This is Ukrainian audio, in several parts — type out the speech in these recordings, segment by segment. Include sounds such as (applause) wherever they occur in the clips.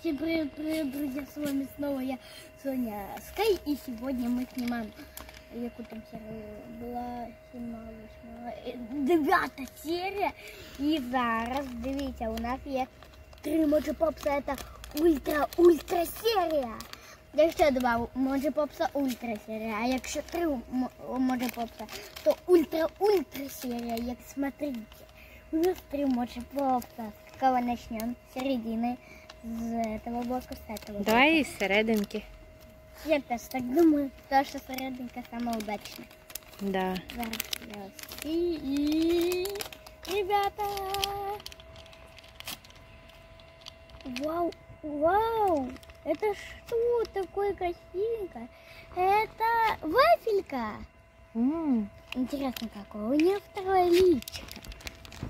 Всем привет, привет, друзья, с вами снова я, Соня Скай, и сегодня мы снимаем, яку там серію була сьома, восьма, е, дев'ята серія, і зараз, дивіться, у нас є три Моджо Попса, це ультра-ультра серія. Якщо два Моджо Попса, ультра серія, а якщо три Моджо Попса, то ультра-ультра серія, як смотрите. У нас три Моджо Попса, с какого начнем? С середины. З этого блока, з этого блока. Давай із серединки. Я теж так думаю, тому що серединка сама удачна. Да. Зараз я ось. І, і... Ребята! Вау, вау! Это что такое красивенькое? Это вафелька. М, Интересно, какое у нее второе личико.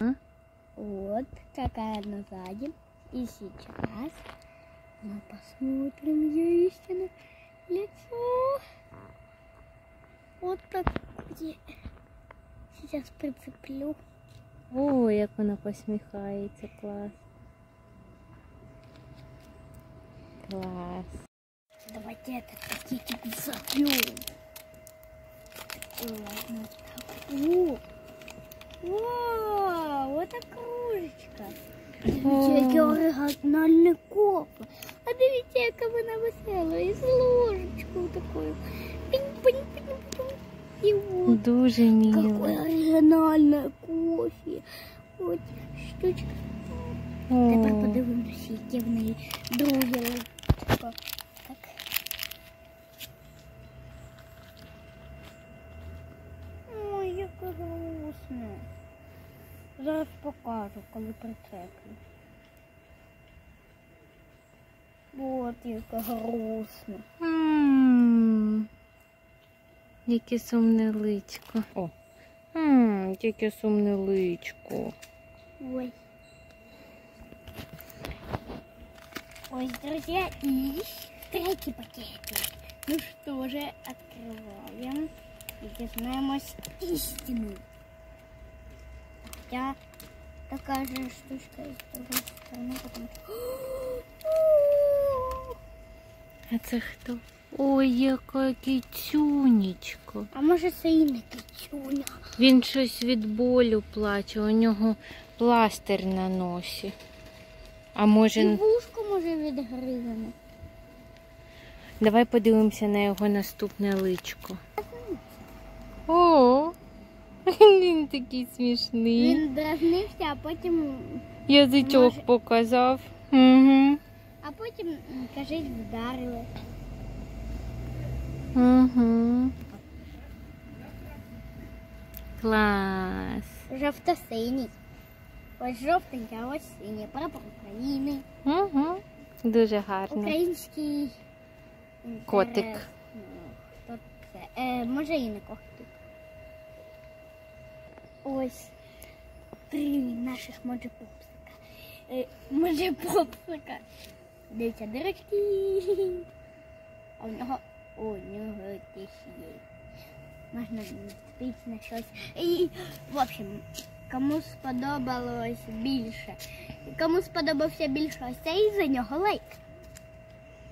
А? Вот какая она сзади. И сейчас мы посмотрим ее истинное лицо. Вот так. Сейчас прицеплю. О, як вона посміхається, клас. Клас. Давайте этот пакетик забьем. Ладно, так. О! Вау, вот это кружечка. Дивіться, які оригінальні копи. А дивіться, яка вона весела. І з ложечкою такою. І от Дуже какое мило. оригінальне кофе. От штучка. Тепер подивимося, які в неї друге личко. Так. Ой, яке грустне. Зараз покажу, коли прицеплю. От яке грустне. М, Яке сумне личко. О. М, Яке сумне личко. Ой. Ой, друзья, и третий пакетик. Ну что же, открываем. И дізнаємось истину. Хотя такая же штучка из другой стороны, потому что... А це хто? Ой, яка кицюнечко. А може це і не кичуня? Він щось від болю плаче, у нього пластир на носі. А І може, вушко може відгризане. давай подивимося на його наступне личко. О, (laughs) він такий смішний. Він дразнився, а потім, Язичок може- показав. Угу. а потім, м, кажуть, вдарили. Угу. Клас. Жовто-синій. Ось жовтий, а ось синій. Прапор України. Угу. Дуже гарно. Український Котик. Ну, хто це? Е, може і не котик. Ось три наших моджепопсика. Е, моджепопсика. Дивіться, дирочки. А у нього, у нього якісь є. Можна вступити на щось. І, в общем, кому сподобалось більше. Кому сподобався більше ось цей, за нього лайк.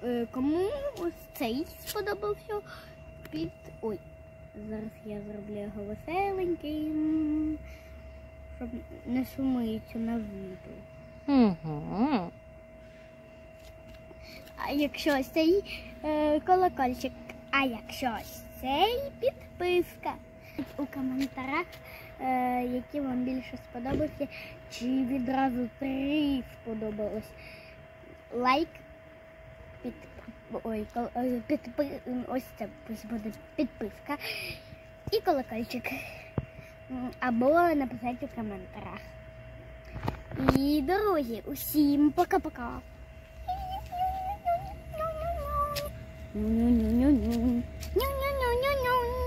Е, Кому ось цей сподобався під. Ой, зараз я зроблю його веселеньким, щоб не сумується на відео. Угу. А якщо ось цей е, колокольчик, а якщо ось цей підписка. У коментарях, е, які вам більше сподобався, чи відразу три сподобалось. Лайк, під, ой, е, підпи, ось це буде підписка і колокольчик. Або написати в коментарях. І друзі, усім пока-пока. Ню-ню-ню-ню. Ню-ню-ню-ню.